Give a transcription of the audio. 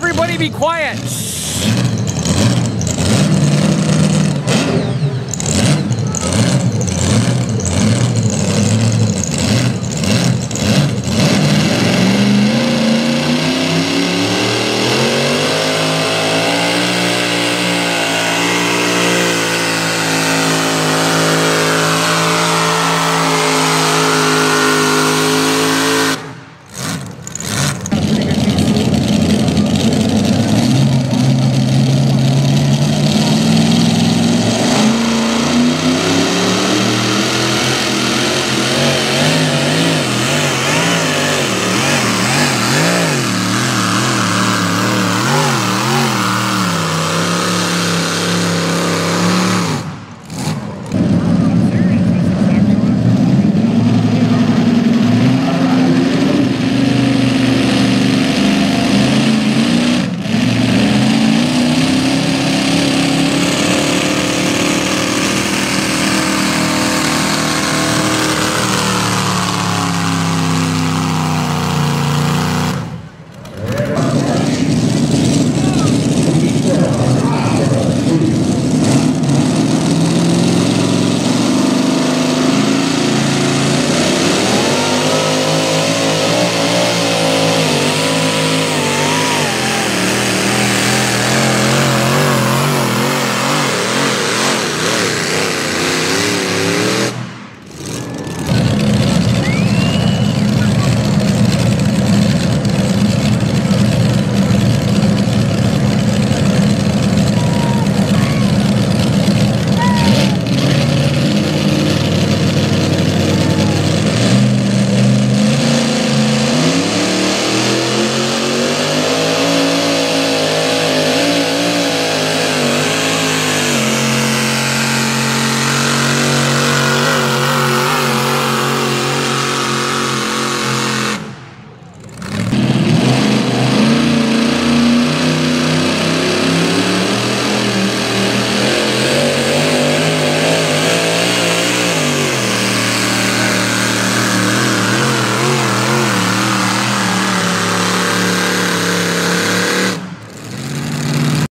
Everybody be quiet.